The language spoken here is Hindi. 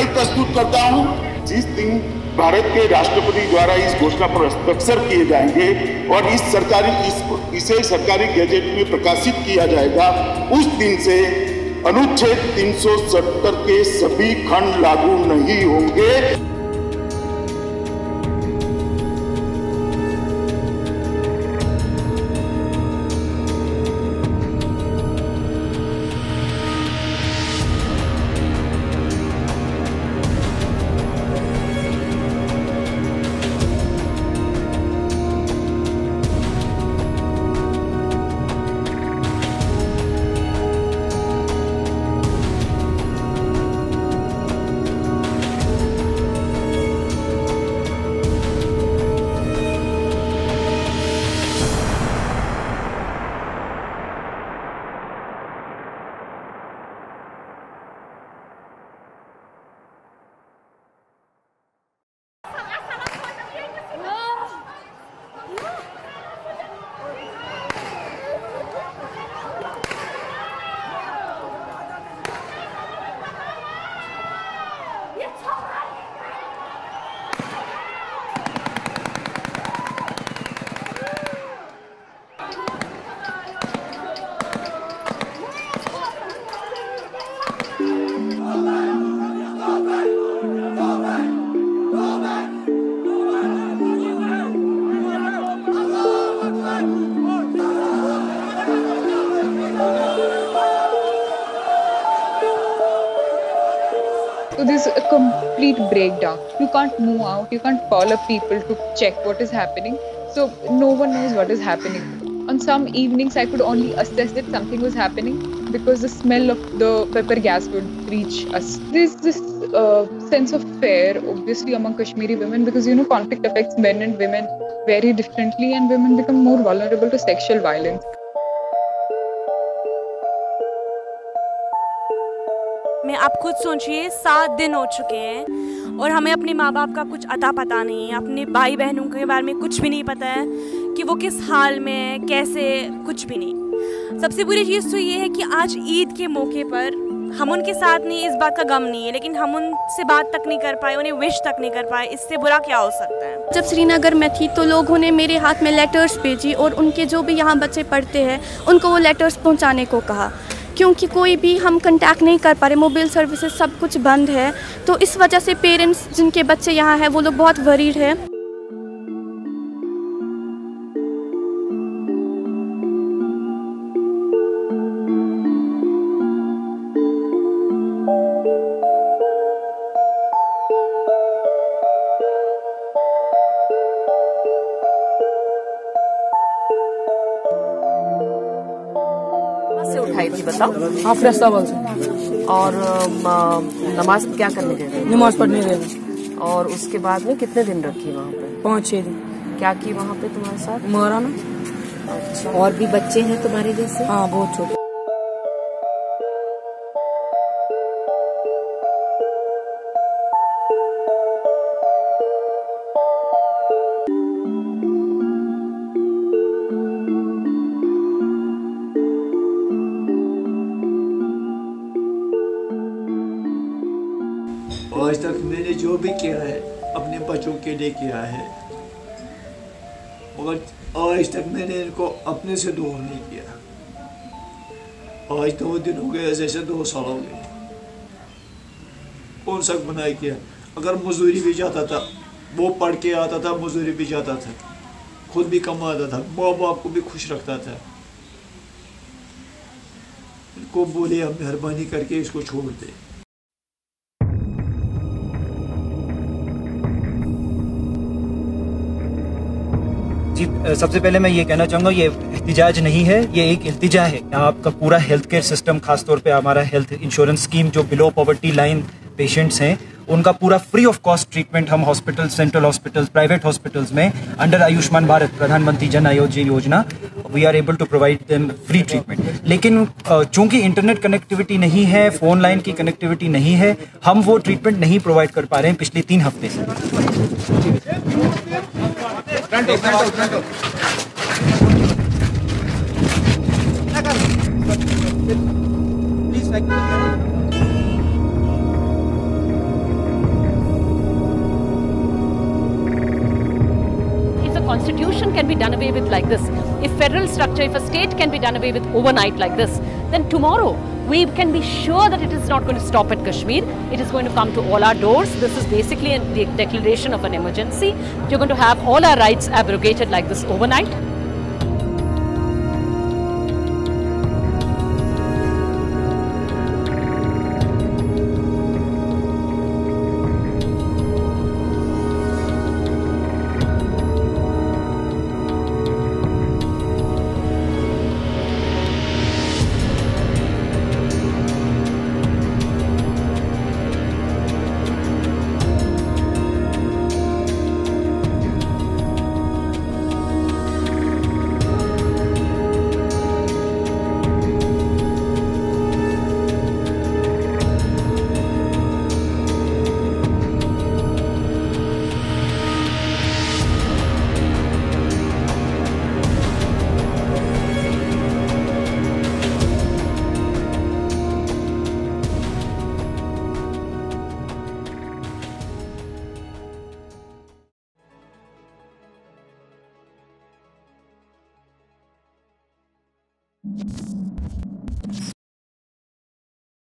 संकल्प प्रस्तुत करता हूँ। जिस दिन भारत के राष्ट्रपति द्वारा इस घोषणा पर हस्ताक्षर किए जाएँगे और इस सरकारी इस, इसे सरकारी गैजेट में प्रकाशित किया जाएगा उस दिन से अनुच्छेद 370 के सभी खंड लागू नहीं होंगे। So there's a complete breakdown. You can't move out, you can't call up people to check what is happening. So no one knows what is happening. On some evenings, I could only assess that something was happening because the smell of the pepper gas would reach us. There's this uh, sense of fear, obviously, among Kashmiri women because you know conflict affects men and women very differently, and women become more vulnerable to sexual violence. में आप खुद सोचिए, सात दिन हो चुके हैं और हमें अपने माँ बाप का कुछ अता पता नहीं है, अपने भाई बहनों के बारे में कुछ भी नहीं पता है कि वो किस हाल में है, कैसे, कुछ भी नहीं। सबसे बुरी चीज़ तो ये है कि आज ईद के मौके पर हम उनके साथ नहीं, इस बात का गम नहीं है, लेकिन हम उनसे बात तक नहीं कर पाए, उन्हें विश तक नहीं कर पाए, इससे बुरा क्या हो सकता है? जब श्रीनगर में थी तो लोगों ने मेरे हाथ में लेटर्स भेजी और उनके जो भी यहाँ बच्चे पढ़ते हैं, उनको वो लेटर्स पहुँचाने को कहा। क्योंकि कोई भी हम कंटेक्ट नहीं कर पा रहे मोबाइल सर्विसेज़ सब कुछ बंद है। तो इस वजह से पेरेंट्स जिनके बच्चे यहाँ हैं, वो लोग बहुत वरीड है। थी बताओ हाँ फैसलाबाद से और नमाज़ क्या करने गए नमाज़ पढ़ने गए और उसके बाद में कितने दिन रखी वहाँ पे? पाँच छः दिन। क्या की वहाँ पे तुम्हारे साथ? मारा ना और भी बच्चे हैं तुम्हारे जैसे? हाँ बहुत छोटे। आज तक मैंने जो भी किया है, अपने बच्चों के लिए किया है। मगर आज तक मैंने इनको अपने से दूर नहीं किया। आज दो दिन हो गए जैसे दो साल हो गए। कौन सा बनाया किया? अगर मजदूरी भी जाता था, वो पढ़ के आता था, मजदूरी भी जाता था। खुद भी कमाता था माँ बाप को भी खुश रखता था। इनको बोले, अब मेहरबानी करके इसको छोड़ दे। जी सबसे पहले मैं ये कहना चाहूँगा, ये एहतजाज नहीं है, ये एक इल्तिजा है। आपका पूरा हेल्थ केयर सिस्टम खासतौर पे हमारा हेल्थ इंश्योरेंस स्कीम जो बिलो पॉवर्टी लाइन पेशेंट्स हैं, उनका पूरा फ्री ऑफ़ कॉस्ट ट्रीटमेंट हम hospital central hospitals private hospitals में अंडर आयुष्मान भारत प्रधानमंत्री जन आयोजन Yojana we are able to provide them free treatment लेकिन चूँकि इंटरनेट कनेक्टिविटी नहीं है फ़ोन लाइन की कनेक्टिविटी नहीं है, हम वो ट्रीटमेंट नहीं प्रोवाइड कर पा रहे हैं पिछले तीन हफ़्ते से। If the constitution can be done away with like this, if federal structure, if a state can be done away with overnight like this, then tomorrow we can be sure that it is not going to stop at Kashmir. It is going to come to all our doors. This is basically a de- declaration of an emergency. You're going to have all our rights abrogated like this overnight.